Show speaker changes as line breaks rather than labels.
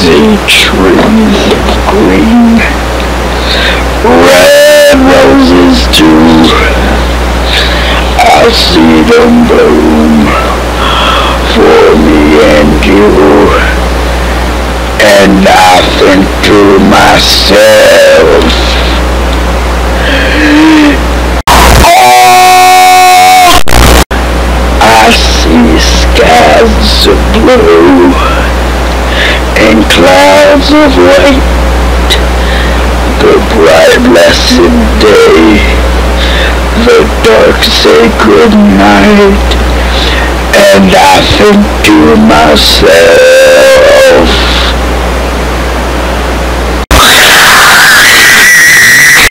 see trees of green, red roses too. I see them bloom for me and you. And I think to myself, ah! I see skies of blue and clouds of white. The bright blessed day, the dark sacred night, and I think to myself.